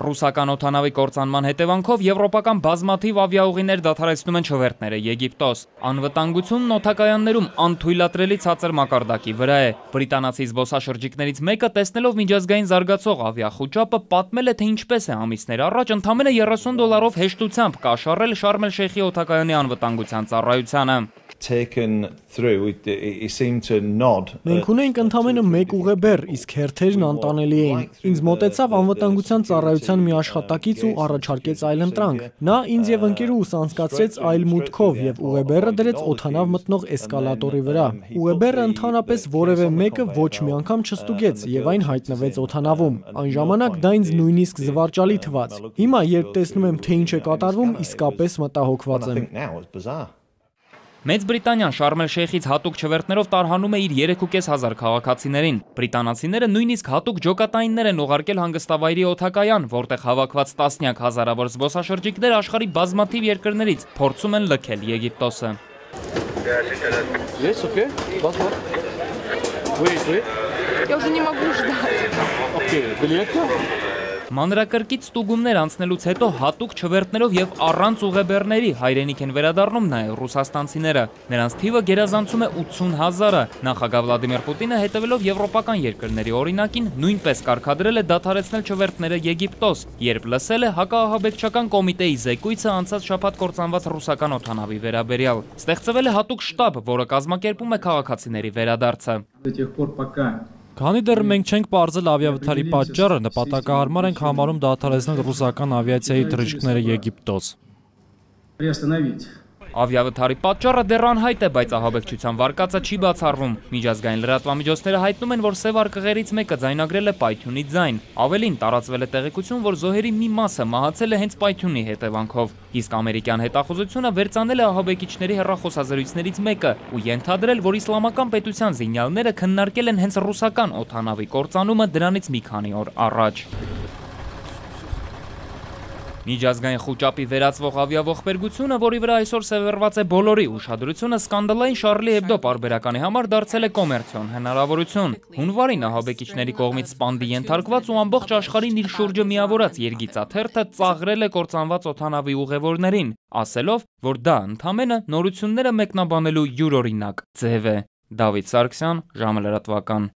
Ռուսական օթանավի կործանման հետևանքով եվրոպական բազմաթիվ ավիաուղիներ դադարեցնում են չվերթները Եգիպտոս։ Անվտանգությունն օթակայաններում անթույլատրելի ցածր մակարդակի վրա է։ Բրիտանացի զբոսաշրջիկներից մեկը տեսնելով միջազգային զարգացող ավիախուճապը պատմել է, թե ինչպես է ամիսներ առաջ ընդամենը 30 դոլարով հեշտությամբ կաշառել Շարմ el-Շեյխի օթակայանի անվտանգության ծառայությանը taken through it, it seemed to nod Մենք ունենք ընդամենը մեկ ուղեբեռ, իսկ հերթերն անտանելի էին։ Ինձ մոտեցավ անվտանգության ծառայության մի աշխատակից ու առաջարկեց այլընտրանք։ Նա ինձ եւ ընկերուս անցկացրեց այլ մուտքով եւ ուղեբեռը դրեց օթանավ մտնող էսկալատորի վրա։ Ուղեբեռը ընդհանրապես որևէ մեկը ոչ մի անգամ չստուգեց եւ այն հայտնվեց օթանավում։ Այն ժամանակ դա ինձ նույնիսկ զվարճալի թվաց։ Հիմա երբ տեսնում եմ թե ինչ է կատարվում, իսկապես մտահոգված եմ։ Մեծ Բրիտանիան Շարմ el-Շեյխից հատուկ չվերթներով տարհանում է իր 3500 քաղաքացիներին։ Բրիտանացիները նույնիսկ հատուկ ջոկատայիններ են ուղարկել հանգստավայրի օթակայան, որտեղ հավաքված տասնյակ հազարավոր զբոսաշրջիկներ աշխարհի բազմաթիվ երկրներից փորձում են լքել Եգիպտոսը։ Yes, okay. What, what? Wait, wait. Я уже не могу ждать. Okay, билеты? Մանրակրկիտ ստուգումներ անցնելուց հետո հատուկ չվերթներով եւ առանց ուղեբեռների հայրենիք են վերադառնում նաեւ ռուսաստանցիները։ Նրանց թիվը գերազանցում է 80000-ը։ Նախագահ Վլադիմիր Պուտինը հետևելով եվրոպական երկրների օրինակին նույնպես կարգադրել է դադարեցնել չվերթները Եգիպտոս, երբ լսել է հակահաբեկչական կոմիտեի զեկույցը անցած շաբաթ կործանված ռուսական օթանավի վերաբերյալ։ Ստեղծվել է հատուկ շտաբ, որը կազմակերպում է քաղաքացիների վերադարձը։ До тех пор, пока Քանի դեռ մենք չենք ողջել ավիավթարի պատճառը, նպատակահարմար ենք համարում դադարեցնել ռուսական ավիացիայի թռիչքները Եգիպտոս։ приостановить Ավիավթարի պատճառը դեռ անհայտ է, բայց ահաբեկչության վարկածը չի բացառվում։ Միջազգային լրատվամիջոցները հայտնում են, որ սև արկղերից մեկը ձայնագրել է պայթյունի ձայն։ Ավելին տարածվել է տեղեկություն, որ զոհերի մի մասը մահացել է հենց պայթյունի հետևանքով։ Իսկ ամերիկյան հետախուզությունը վերցանել է ահաբեկիչների հեռախոսազրույցներից մեկը ու ենթադրել, որ իսլամական պետության զինյալները քննարկել են հենց ռուսական օթանավի կործանումը դրանից մի քանի օր առաջ։ Միջազգային խոճապի վերածվող ավիաողբերգությունը, որի վրա այսօր սևեռված է բոլորի ուշադրությունը, սկանդալային Շարլի Hebdo պարբերականի համար դարձել է կոմերցիոն հնարավորություն։ Հունվարին ահաբեկիչների կողմից սպանդի ենթարկված ու ամբողջ աշխարհին իր շուրջը միավորած երգիծաթերթը ծաղրել է կործանված օթանավի ուղևորներին, ասելով, որ դա ընդամենը նորությունները մեկնաբանելու յուրօրինակ ձև է։ Դավիթ Սարգսյան, ժամը լրատվական։